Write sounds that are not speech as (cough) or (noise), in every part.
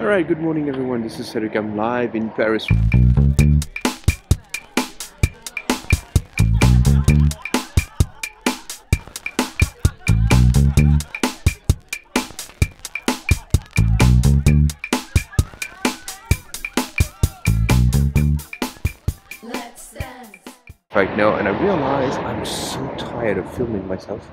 Alright, good morning everyone. This is Cedric. I'm live in Paris. Right now and I realize I'm so tired of filming myself.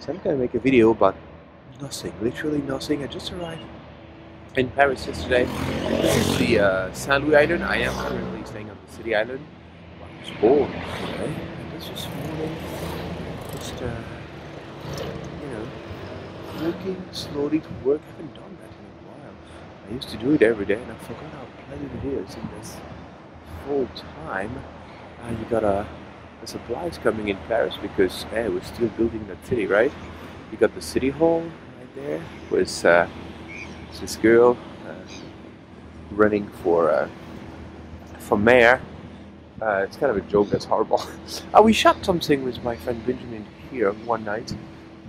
So I'm gonna make a video about nothing, literally nothing. I just arrived in Paris yesterday. This is the uh, Saint Louis Island. I am currently staying on the city island. I was bored today. This was morning just uh, you know walking slowly to work. I haven't done that in a while. I used to do it every day and I forgot how pleasant it is in this full time. Uh, you got a the supplies coming in Paris because hey, we're still building that city, right? You got the city hall right there with uh, this girl uh, running for uh, for mayor. Uh, it's kind of a joke. That's horrible. (laughs) uh, we shot something with my friend Benjamin here one night,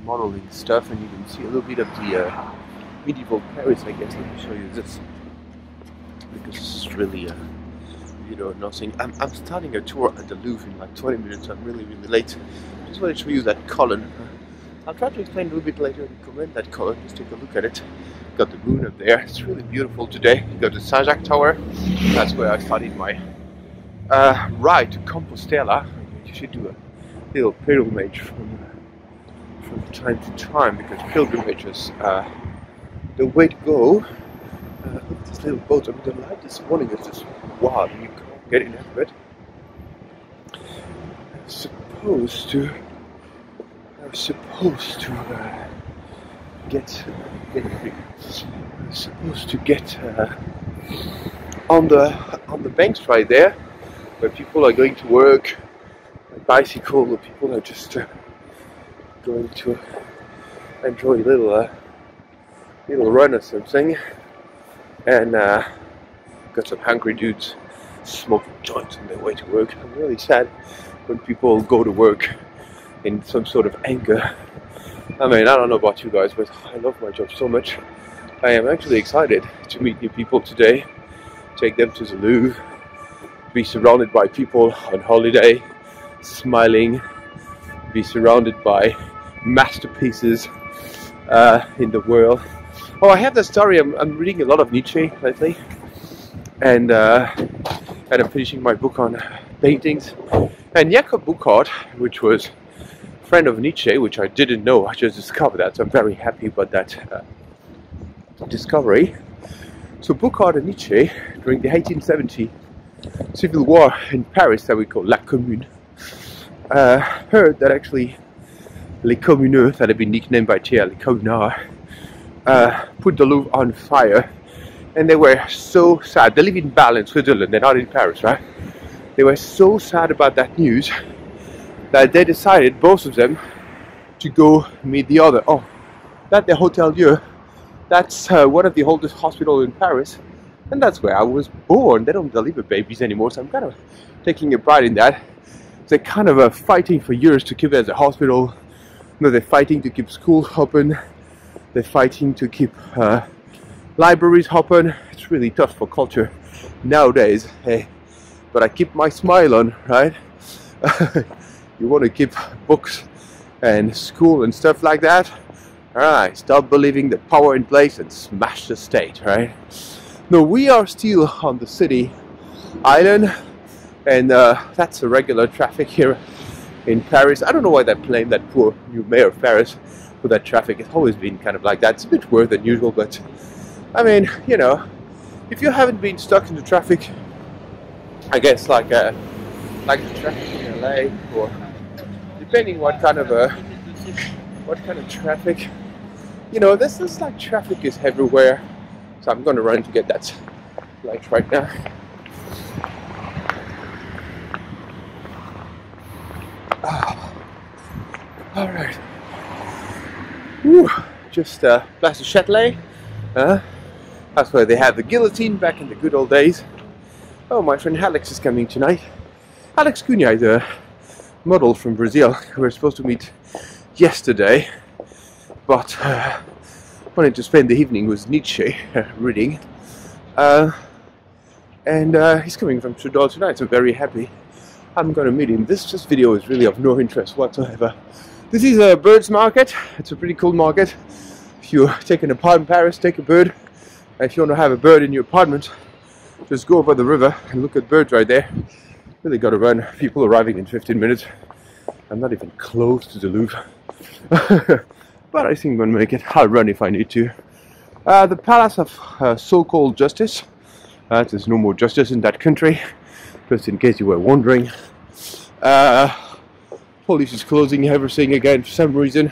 modeling stuff, and you can see a little bit of the uh, medieval Paris. I guess. Let me show you this because it's really. Uh, you know, nothing. I'm, I'm starting a tour at the Louvre in like 20 minutes. I'm really, really late. Just want to show you that column. I'll try to explain a little bit later and comment that column. Just take a look at it. Got the moon up there. It's really beautiful today. Got the Saint-Jacques Tower. That's where I started my uh, ride to Compostela. You should do a little pilgrimage from from time to time because pilgrimages uh, the way to go. Uh, look this little boat. I mean, the light this morning is just wild. You can't get of it. I was supposed to. I was supposed to uh, get. get supposed to get uh, on the on the banks right there, where people are going to work, bicycle, or people are just uh, going to enjoy a little uh, little run or something and uh, got some hungry dudes smoking joints on their way to work. I'm really sad when people go to work in some sort of anger. I mean, I don't know about you guys, but I love my job so much. I am actually excited to meet new people today, take them to the Louvre, be surrounded by people on holiday, smiling, be surrounded by masterpieces uh, in the world. Oh, I have the story. I'm, I'm reading a lot of Nietzsche lately, and uh, and I'm finishing my book on paintings. And Jakob Burckhardt, which was friend of Nietzsche, which I didn't know, I just discovered that. So I'm very happy about that uh, discovery. So Burckhardt and Nietzsche, during the 1870 civil war in Paris, that we call La Commune, uh, heard that actually les communeux, that had been nicknamed by Thiers, les communards, uh, put the Louvre on fire, and they were so sad. They live in Bâle, Switzerland. They're not in Paris, right? They were so sad about that news that they decided, both of them, to go meet the other. Oh, that the Hotel Dieu. That's uh, one of the oldest hospitals in Paris, and that's where I was born. They don't deliver babies anymore, so I'm kind of taking a pride in that. They're kind of uh, fighting for years to keep it as a hospital. Know, they're fighting to keep schools open they're fighting to keep uh, libraries open. It's really tough for culture nowadays. Hey, but I keep my smile on, right? (laughs) you want to keep books and school and stuff like that? Alright, stop believing the power in place and smash the state, right? No, we are still on the city island, and uh, that's a regular traffic here in Paris. I don't know why they blame that poor new mayor of Paris with that traffic. It's always been kind of like that. It's a bit worse than usual, but I mean, you know, if you haven't been stuck in the traffic, I guess like uh, like the traffic LA, or depending what kind of a what kind of traffic, you know, this is like traffic is everywhere. So I'm going to run to get that light right now. Ah. All right. Just uh, Place du Châtelet. Uh, that's where they had the guillotine back in the good old days. Oh, my friend Alex is coming tonight. Alex Cunha a model from Brazil. We (laughs) were supposed to meet yesterday, but uh, wanted to spend the evening with Nietzsche reading. Uh, and uh, he's coming from Trudeau tonight, so very happy. I'm going to meet him. This this video is really of no interest whatsoever. This is a bird's market. It's a pretty cool market. If you take an apartment in Paris, take a bird. If you want to have a bird in your apartment, just go over the river and look at birds right there. Really got to run. People arriving in 15 minutes. I'm not even close to the Louvre. (laughs) but I think I'm to make it. I'll run if I need to. Uh, the Palace of uh, So-Called Justice. Uh, there's no more justice in that country. Just in case you were wondering. Uh, police is closing everything again for some reason.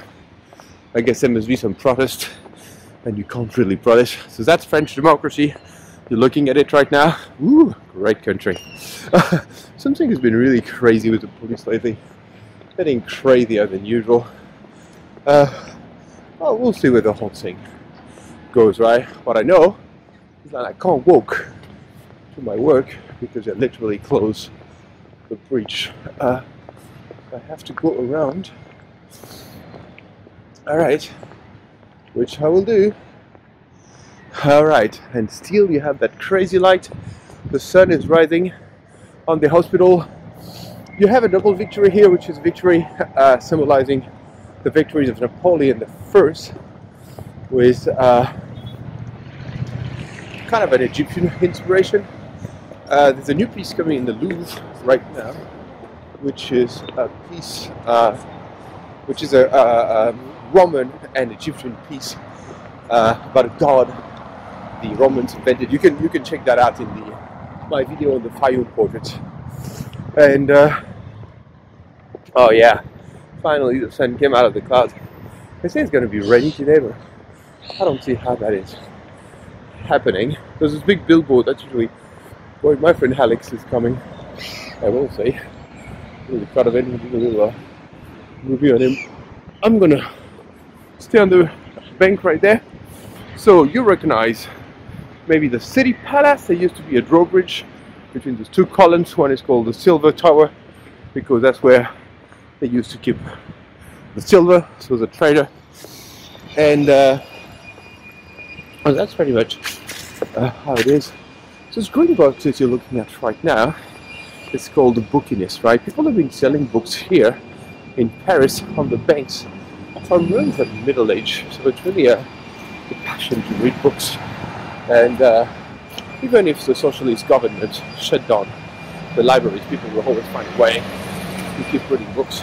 I guess there must be some protest. And you can't really protest. So that's French democracy. You're looking at it right now. Ooh, great country. (laughs) Something has been really crazy with the police lately. Getting crazier than usual. Uh, well, we'll see where the whole thing goes, right? What I know is that I can't walk to my work because they literally close the bridge. Uh, I have to go around. Alright, which I will do. Alright, and still you have that crazy light. The sun is rising on the hospital. You have a double victory here, which is victory uh, symbolizing the victories of Napoleon the First, with uh, kind of an Egyptian inspiration. Uh, there's a new piece coming in the Louvre right now, which is a piece, uh, which is a, a, a, Roman and Egyptian piece uh, about a god the Romans invented. You can you can check that out in the my video on the Fayum portrait. And uh, oh yeah, finally the sun came out of the clouds. They say it's going to be rainy today, but I don't see how that is happening. There's this big billboard that's usually Boy, my friend Alex is coming. I will say. Really proud of. We'll a little uh, on him. I'm gonna stay on the bank right there. So you recognize maybe the city palace. There used to be a drawbridge between these two columns. One is called the Silver Tower because that's where they used to keep the silver. So the trader. And uh, well, that's pretty much uh, how it is. So this green box that you're looking at right now is called the Bouquiniste, right? People have been selling books here in Paris on the banks from really the Middle Age. So it's really a, a passion to read books. And uh, even if the socialist government shut down the libraries, people will always find a way to keep reading books.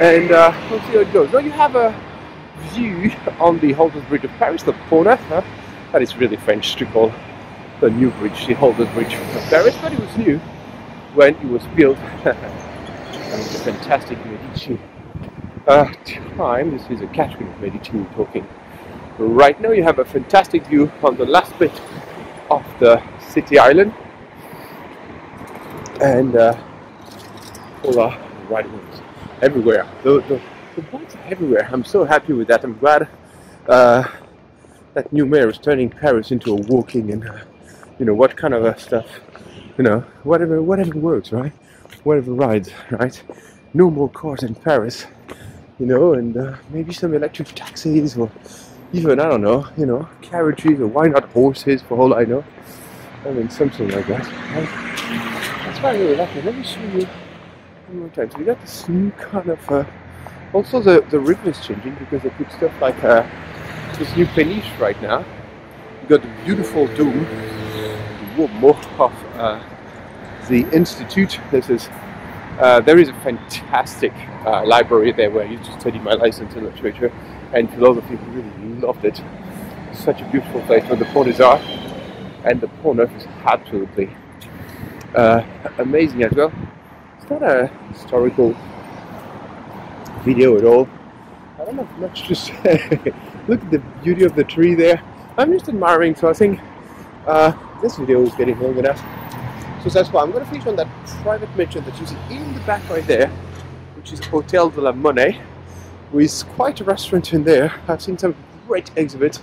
And uh, we'll see how it goes. Now you have a view on the Holders Bridge of Paris, the Neuf. Huh? That is really French to call the new bridge, the Holders Bridge of Paris, but it was new when it was built. and (laughs) it's a fantastic Medici uh, time. This is a Catherine of Medici we're talking. Right now you have a fantastic view on the last bit of the city island. And uh, our right wings everywhere. The, the, the bikes are everywhere. I'm so happy with that. I'm glad uh, that new mayor is turning Paris into a walking and uh, you know what kind of uh, stuff you know whatever whatever works right whatever rides right no more cars in paris you know and uh, maybe some electric taxis or even i don't know you know carriages or why not horses for all i know? I mean something like that that's why i really like it. Let me show you one more time. So we got this new kind of uh, also the the river is changing because they put stuff like uh, this new peniche right now. You got the beautiful dome the more of uh, the institute. This is uh, there is a fantastic uh, library there where I used to study my license in literature and philosophy. Really loved it. Such a beautiful place where the Pont des Arts and the Neuf is absolutely uh, amazing as well. It's not a historical video at all. I don't have much to say. (laughs) Look at the beauty of the tree there. I'm just admiring, so I think uh, this video is getting long enough. So that's why I'm going to finish on that private mention that you see in the back right there, which is Hotel de la Monnaie, with quite a restaurant in there. I've seen some great exhibits,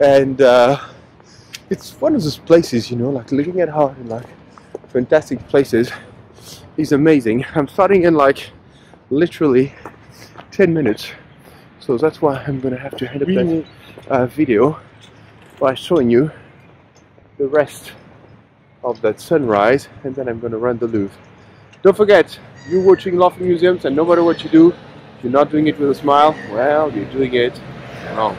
and uh, it's one of those places, you know, like looking at art like fantastic places is amazing. I'm starting in like literally 10 minutes, so that's why I'm gonna have to end up that uh, video by showing you the rest of that sunrise, and then I'm gonna run the Louvre. Don't forget, you're watching Laughing Museums, and no matter what you do, you're not doing it with a smile, well, you're doing it wrong.